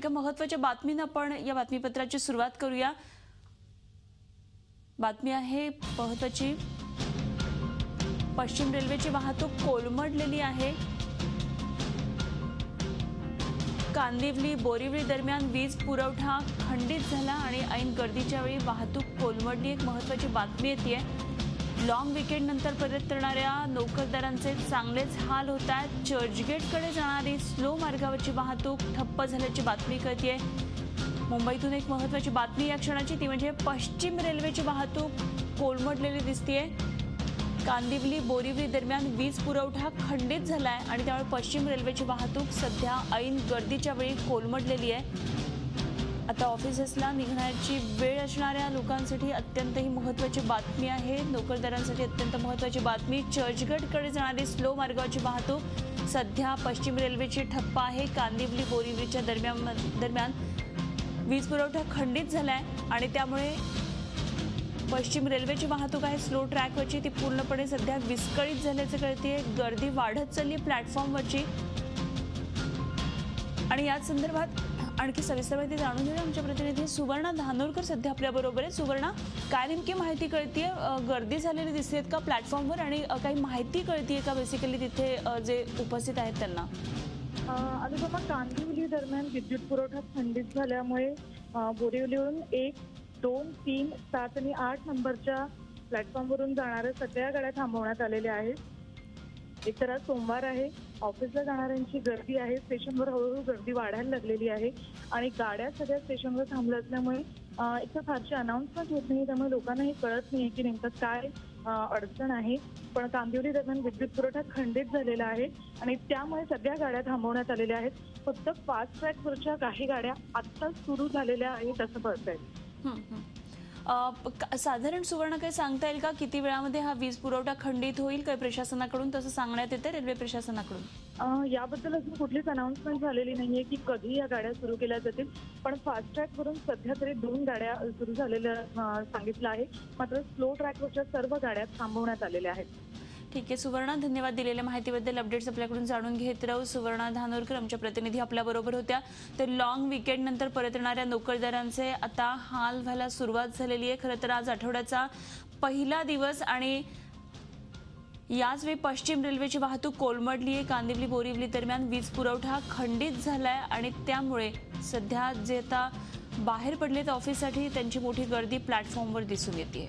एका महत्त्वाच्या बातमीनं आपण या बातमीपत्राची सुरुवात करूया. बातमी आहे महत्वाची पश्चिम रेल्वेची वाहतूक कोलमडलेली आहे. कांदिवली बोरिवली दरम्यान वीज पुरवठा खंडित झाला आणि ऐन गर्दीच्या वेळी वाहतूक कोलमडली. एक महत्वाची बातमी येते लॉंग विकेंड नंतर परतणाऱ्या नोकरदारांचे चांगलेच हाल होत आहेत चर्चगेटकडे जाणारी स्लो मार्गावरची वाहतूक ठप्प झाल्याची बातमी कळतीये. मुंबईतून एक महत्वाची बातमी या क्षणाची ती म्हणजे पश्चिम रेल्वेची वाहतूक कोलमडलेली दिसतीये. कांदिवली बोरिवली दरम्यान वीज पुरवठा खंडित झालाय आणि त्यामुळे पश्चिम रेल्वेची वाहतूक सध्या ऐन गर्दीच्या वेळी कोलमडलेली आहे आता ऑफिसेसला निघण्याची वेळ असणाऱ्या लोकांसाठी अत्यंत ही महत्वाची बातमी आहे. नोकरदारांसाठी अत्यंत महत्वाची बातमी. चर्चगडकडे जाणारी स्लो मार्गाची वाहतूक सध्या पश्चिम रेल्वेची ठप्प आहे. कांदिवली बोरिवलीच्या दरम्यान दरम्यान वीज पुरवठा खंडित झालाय आणि त्यामुळे पश्चिम रेल्वेची वाहतूक आहे. स्लो ट्रॅकवरची ती पूर्णपणे सध्या विस्कळीत झाल्याचं कळते गर्दी वाढत चालली प्लॅटफॉर्मवरची. आणि याच संदर्भात आणखी सविस्तर माहिती जाणून घेऊया. आमच्या प्रतिनिधी सुवर्णा धानोरकर सध्या आपल्या बरोबर आहे. सुवर्णा काय नेमकी माहिती कळतीये? गर्दी झालेली दिसते का प्लॅटफॉर्मवर आणि काही माहिती कळतीये का बेसिकली तिथे जे उपस्थित आहेत त्यांना? अनुपमा कांदिवली दरम्यान विद्युत पुरवठा खंडित झाल्यामुळे बोरिवलीवरून एक दोन तीन सात आणि आठ नंबरच्या प्लॅटफॉर्मवरून जाणाऱ्या सगळ्या गाड्या थांबवण्यात आलेल्या आहेत. एक तर आज सोमवार आहे. ऑफिसला जाणाऱ्यांची गर्दी आहे. स्टेशनवर हळूहळू गर्दी वाढायला लागलेली आहे. आणि गाड्या सगळ्या स्टेशनवर थांबल्या असल्यामुळे एक तर फारशी अनाऊन्समेंट होत नाही. त्यामुळे लोकांना हे कळत नाही की नेमकं काय अडचण आहे. पण कांदिवली दरम्यान विद्युत पुरवठा खंडित झालेला आहे. आणि त्यामुळे सगळ्या गाड्या थांबवण्यात आलेल्या आहेत. फक्त फास्ट ट्रॅकवरच्या काही गाड्या आत्ताच सुरू झालेल्या आहेत असं बसत आहे साधारण सुवर्ण काही सांगता येईल का? किती वेळामध्ये हा वीज पुरवठा खंडित होईल काही प्रशासनाकडून? तसं सांगण्यात येतं रेल्वे प्रशासनाकडून. याबद्दल अजून कुठलीच अनाऊन्समेंट झालेली नाहीये की कधी या गाड्या सुरू केल्या जातील. पण फास्ट ट्रॅकवरून सध्या तरी दोन गाड्या सुरू झालेल्या सांगितलं आहे. मात्र स्लो ट्रॅकवरच्या सर्व गाड्या थांबवण्यात आलेल्या आहेत. ठीक आहे. सुवर्णा धन्यवाद दिलेल्या माहितीबद्दल अपडेट्स आपल्याकडून जाणून घेत राहू. सुवर्णा धानोरकर आमच्या प्रतिनिधी आपल्या बरोबर होत्या. तर लॉंग विकेंड नंतर परतणाऱ्या नोकरदारांचे आता हाल व्हायला सुरुवात झालेली आहे. खरं तर आज आठवड्याचा पहिला दिवस आणि याच वेळी पश्चिम रेल्वेची वाहतूक कोलमडली आहे. कांदिवली बोरिवली दरम्यान वीज पुरवठा खंडित झालाय आणि त्यामुळे सध्या जे आता बाहेर पडलेत ऑफिससाठी त्यांची मोठी गर्दी प्लॅटफॉर्मवर दिसून येते.